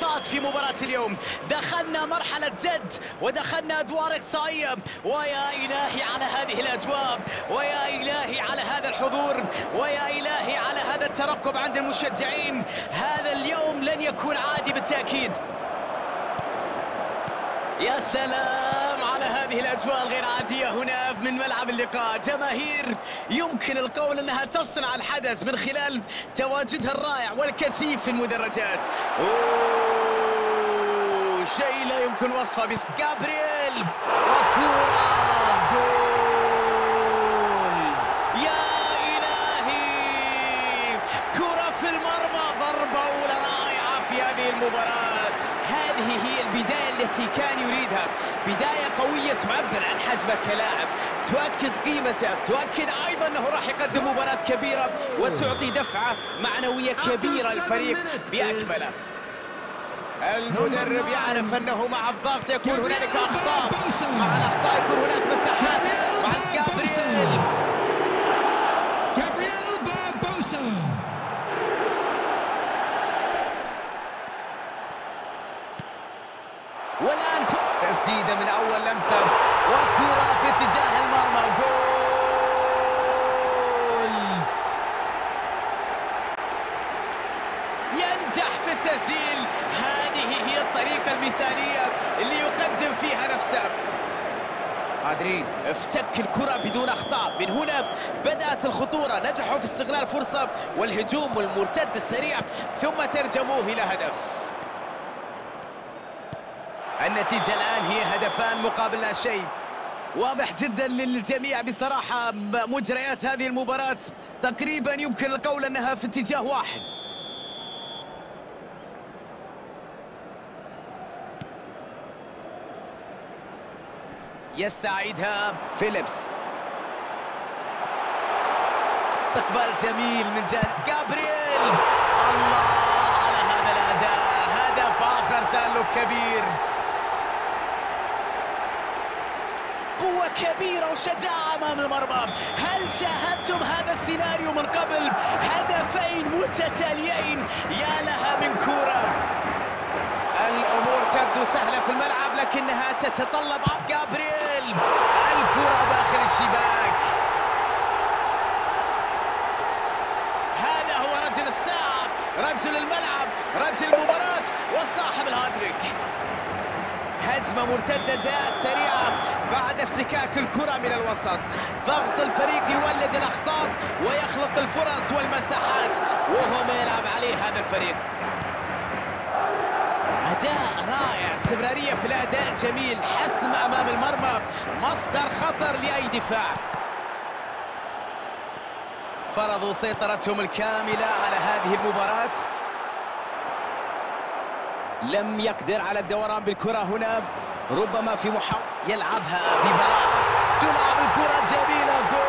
في مباراة اليوم. دخلنا مرحلة جد ودخلنا أدوار إقصائية. ويا إلهي على هذه الأجواء ويا إلهي على هذا الحضور ويا إلهي على هذا الترقب عند المشجعين. هذا اليوم لن يكون عادي بالتأكيد. يا سلام! على هذه الأجواء الغير عادية هنا من ملعب اللقاء. جماهير يمكن القول أنها تصنع الحدث من خلال تواجدها الرائع والكثيف في المدرجات. أوه شيء لا يمكن وصفه بس جابرييل. وكورة. جول. يا إلهي. كرة في المرمى. ضربة أولى رائعة في هذه المباراة. هذه هي البداية التي كان يريدها. بداية قوية تعبر عن حجمه كلاعب. تؤكد قيمته. تؤكد أيضا أنه راح يقدم مباراة كبيرة وتعطي دفعة معنوية كبيرة للفريق بأكمله. المدرب يعرف أنه مع الضغط يكون هنالك أخطاء. مع الأخطاء يكون هناك تسديدة من أول لمسة. والكرة في اتجاه المرمى. جول! ينجح في التسجيل. هذه هي الطريقة المثالية اللي يقدم فيها نفسه. قادرين افتك الكرة بدون أخطاء. من هنا بدأت الخطورة. نجحوا في استغلال فرصة والهجوم والمرتد السريع ثم ترجموه إلى هدف. النتيجة الآن هي هدفان مقابل لا شيء واضح جدا للجميع بصراحة مجريات هذه المباراة. تقريبا يمكن القول أنها في اتجاه واحد. يستعيدها فيليبس. استقبال جميل من جانب جابرييل. الله على هذا الأداء. هدف آخر تألق كبير. قوة كبيرة وشجاعة أمام المرمى. هل شاهدتم هذا السيناريو من قبل؟ هدفين متتاليين. يا لها من كورة. الأمور تبدو سهلة في الملعب لكنها تتطلب. جابرييل الكرة داخل الشباك. هذا هو رجل الساعة رجل الملعب رجل المباراة وصاحب الهاتريك. هجمة مرتدة جاءت سريعة. افتكاك الكرة من الوسط. ضغط الفريق يولد الأخطاء ويخلق الفرص والمساحات وهو ما يلعب عليه هذا الفريق. أداء رائع استمرارية في الأداء جميل حسم أمام المرمى مصدر خطر لأي دفاع. فرضوا سيطرتهم الكاملة على هذه المباراة. لم يقدر على الدوران بالكرة هنا. ربما في محاولة يلعبها ببراعة تلعب الكرة جميلة.